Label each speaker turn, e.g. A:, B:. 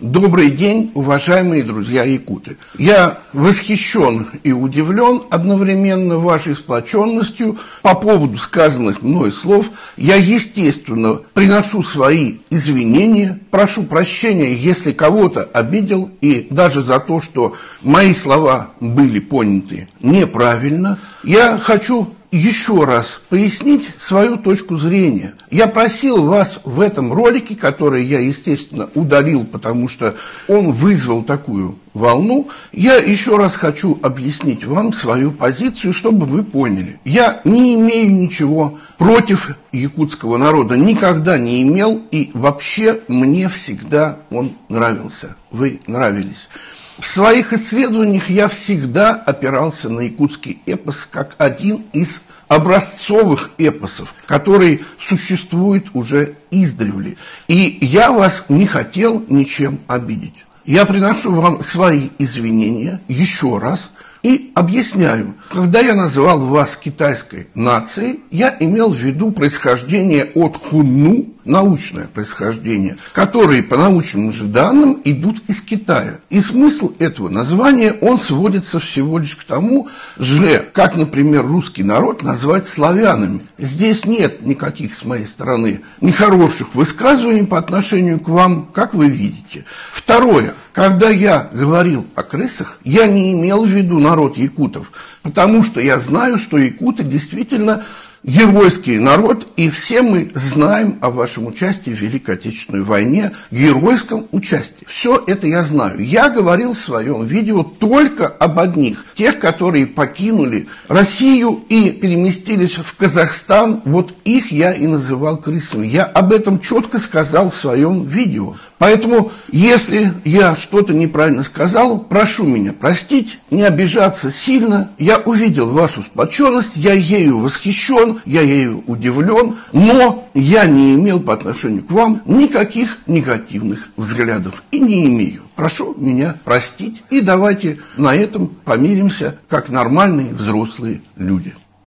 A: Добрый день, уважаемые друзья якуты. Я восхищен и удивлен одновременно вашей сплоченностью по поводу сказанных мной слов. Я, естественно, приношу свои извинения, прошу прощения, если кого-то обидел, и даже за то, что мои слова были поняты неправильно. Я хочу еще раз пояснить свою точку зрения. Я просил вас в этом ролике, который я, естественно, удалил, потому что он вызвал такую волну, я еще раз хочу объяснить вам свою позицию, чтобы вы поняли. Я не имею ничего против якутского народа, никогда не имел, и вообще мне всегда он нравился. Вы нравились. В своих исследованиях я всегда опирался на якутский эпос как один из образцовых эпосов, который существует уже издревле. И я вас не хотел ничем обидеть. Я приношу вам свои извинения еще раз и объясняю. Когда я называл вас китайской нацией, я имел в виду происхождение от хунну, научное происхождение, которые по научным же данным идут из Китая. И смысл этого названия, он сводится всего лишь к тому же, как, например, русский народ назвать славянами. Здесь нет никаких с моей стороны нехороших высказываний по отношению к вам, как вы видите. Второе. Когда я говорил о крысах, я не имел в виду народ якутов, потому что я знаю, что якуты действительно геройский народ, и все мы знаем о вашем участии в Великой Отечественной войне, геройском участии. Все это я знаю. Я говорил в своем видео только об одних, тех, которые покинули Россию и переместились в Казахстан, вот их я и называл крысами. Я об этом четко сказал в своем видео. Поэтому, если я что-то неправильно сказал, прошу меня простить, не обижаться сильно. Я увидел вашу сплоченность, я ею восхищен, я ею удивлен, но я не имел по отношению к вам никаких негативных взглядов и не имею. Прошу меня простить и давайте на этом помиримся, как нормальные взрослые люди.